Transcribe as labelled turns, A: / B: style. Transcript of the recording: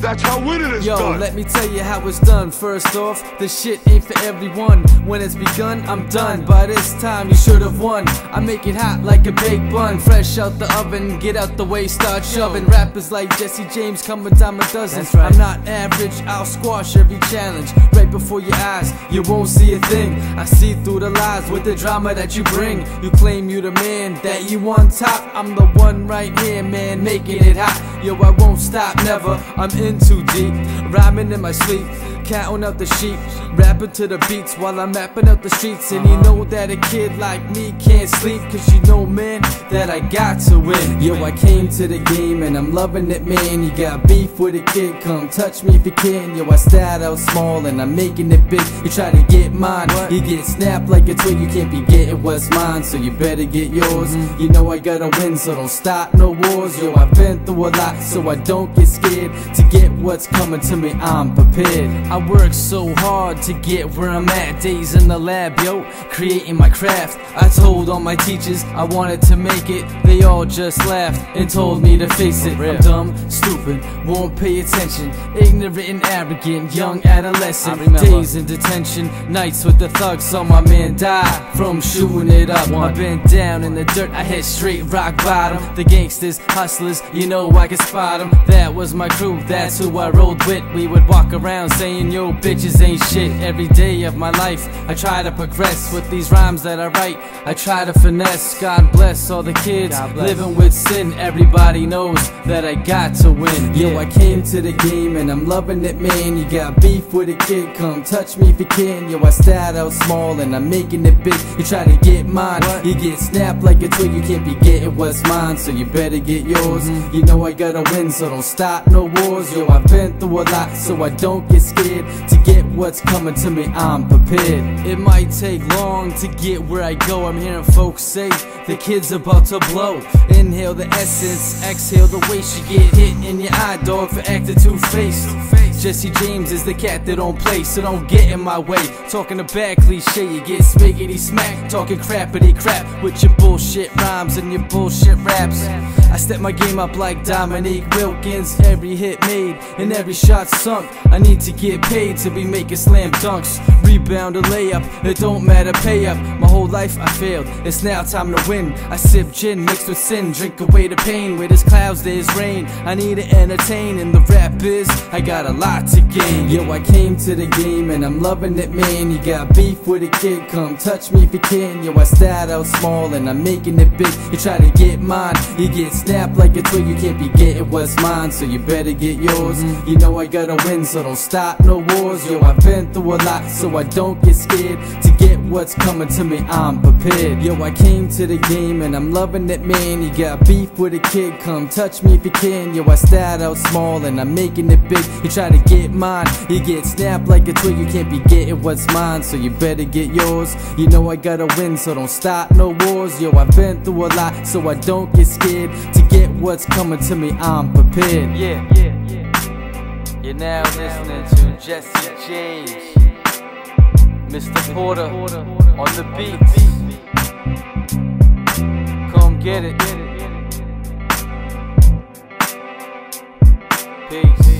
A: That's how winning is
B: Yo,
A: done.
B: let me tell you how it's done. First off, this shit ain't for everyone. When it's begun, I'm done. By this time, you should have won. I make it hot like a baked bun. Fresh out the oven, get out the way, start shoving. Rappers like Jesse James come a dime a dozen.
C: Right.
B: I'm not average, I'll squash every challenge. Right before your eyes, you won't see a thing. I see through the lies with the drama that you bring. You claim you the man, that you on top. I'm the one right here, man, making it hot. Yo, I won't stop, never. I'm in too deep, rhyming in my sleep, counting up the sheep, rapping to the beats while I'm mapping out the streets. And you know that a kid like me can't sleep, cause you know, man, that I got to win. Yo, I came to the game and I'm loving it, man. You got beef with a kid, come touch me if you can. Yo, I start out small and I'm making it big. You try to get mine, you get snapped like a twig. You can't be getting what's mine, so you better get yours. You know I gotta win, so don't stop no wars. Yo, I've been through a lot, so I don't get scared to get what's coming to me. I'm prepared. I work so hard to get where I'm at. Days in the lab, yo, creating my craft. I told all my teachers I wanted to make it. They all just laughed and told me to face it. I'm dumb, stupid, won't pay attention. Ignorant and arrogant, young adolescent. Days in detention, nights with the thugs. Saw my man die from shooting it up. I've been down in the dirt, I hit straight rock bottom. The gangsters, hustlers, you know I can spot. That was my crew, that's who I rode with. We would walk around saying, yo, bitches ain't shit. Every day of my life, I try to progress with these rhymes that I write. I try to finesse. God bless all the kids living with sin. Everybody knows that I got to win. Yo, I came to the game and I'm loving it, man. You got beef with a kid, come touch me if you can. Yo, I start out small and I'm making it big. You try to get mine, you get snapped like a twig. You can't be getting what's mine, so you better get yours. You know I gotta win, so don't stop no wars. Yo, I've been through a lot, so I don't get scared to get what's coming to me. I'm prepared. It might take long to get where I go. I'm hearing folks say the kid's about to blow. Inhale the essence, exhale the waste. You get hit in your eye, dog, for acting two faced. Jesse James is the cat that don't play, so don't get in my way. Talking a bad cliche, you get smiggity smack. Talking crappity crap with your bullshit rhymes and your bullshit raps. I step my game up like Dominique Wilkins. Every hit made and every shot sunk. I need to get paid to be making slam dunks. Rebound or layup, it don't matter, pay up. My whole life I failed, it's now time to win. I sip gin mixed with sin, drink away the pain. Where there's clouds, there's rain. I need to entertain, and the rap is, I got a lot Yo, I came to the game and I'm loving it, man. You got beef with a kid, come touch me if you can. Yo, I start out small and I'm making it big. You try to get mine, you get snapped like a twig. You can't be getting what's mine, so you better get yours. Mm-hmm. You know I gotta win, so don't stop no wars. Yo, I've been through a lot, so I don't get scared to get what's coming to me. I'm prepared. Yo, I came to the game and I'm loving it, man. You got beef with a kid, come touch me if you can. Yo, I start out small and I'm making it big. You try to get mine, you get snapped like a twig. You can't be getting what's mine, so you better get yours. You know I gotta win, so don't stop no wars. Yo, I've been through a lot, so I don't get scared to get what's coming to me. I'm prepared. Yeah, yeah, yeah. You're now listening to Jesse James, Mr. Porter on the beats. Come get it. Peace.